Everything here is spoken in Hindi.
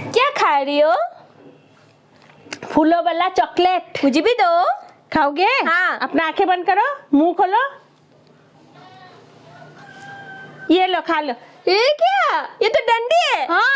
क्या खा रही हो? फूलों वाला चॉकलेट। मुझे भी दो तो? खाओगे? हाँ। अपना आँखें बंद करो मुँह खोलो। ये लो खा लो। ये क्या? ये तो डंडी है। हाँ।